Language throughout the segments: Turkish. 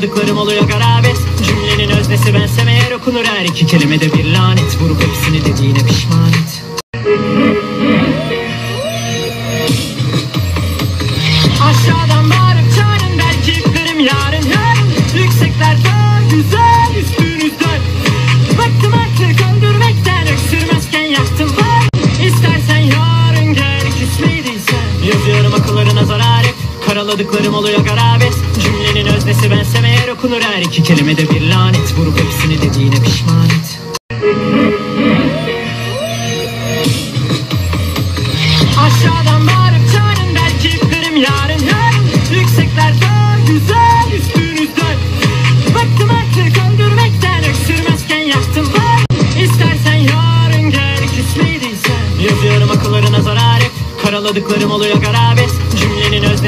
Karaladıklarım oluyor garabet. Cümlenin öznesi bensem eğer okunur her iki kelimede bir lanet. Vurup hepsini dediğine pişman et. Aşağıdan bağırıp çağırın belki iplerim yarın. Yarın Yükseklerde güzel üstünüzden Bıktım artık öldürmekten öksürmezken yaktım. Var İstersen yarın gel küsmeydiysen. Yazıyorum akıllarına zarar et Karaladıklarım oluyor garabet. Cümlenin öznesi bensem eğer okunur her iki kelimede bir lanet. Vurup hepsini dediğine pişman et. Aşağıdan bağırıp çağırın belki iplerim yarın. Yarın Yükseklerde güzel üstünüzden. Bıktım artık öldürmekten öksürmezken yaktım. Var İstersen yarın gel küsmeydiysen Yazıyorum akıllarına zarar et. Karaladıklarım oluyor garabet. Cümlenin öznesi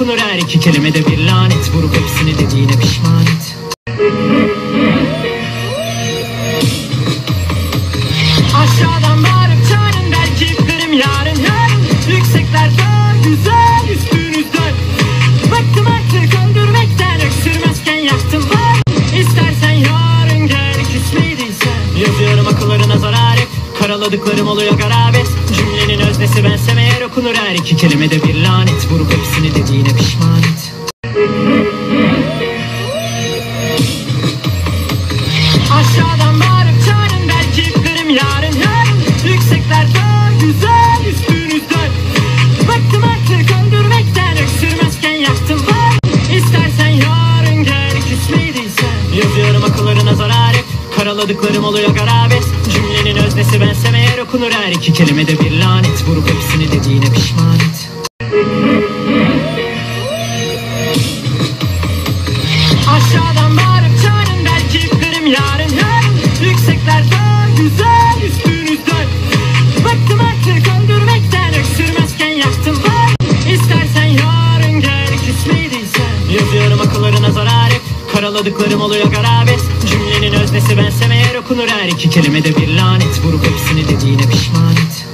bensem eğer okunur her iki kelimede bir lanet. Vurup hepsini dediğine pişman et. Aşağıdan bağırıp çağırın belki iplerim yarın. Yarın Yükseklerde güzel üstünüzden Bıktım artık öldürmekten öksürmezken yaktım. Var İstersen yarın gel küsmeydiysen. Yazıyorum akıllarına zarar et. Karaladıklarım oluyor garabet. Cümlenin öznesi bensem eğer okunur her iki kelimede bir lanet. Vurup hepsini dediğine et Karaladıklarım oluyor garabet. Cümlenin öznesi bensem eğer okunur her iki kelimede bir lanet. Vurup hepsini dediğine pişman et. Aşağıdan bağırıp çağırın belki iplerim yarın. Yarın Yükseklerde güzel üstünüzden Bıktım artık öldürmekten öksürmezken yaktım. Var İstersen yarın gel küsmeydiysen Yazıyorum akıllarına zarar et. Karaladıklarım oluyor garabet. Cümlenin öznesi bensem eğer okunur her iki kelimede bir lanet. Vurup hepsini dediğine pişman et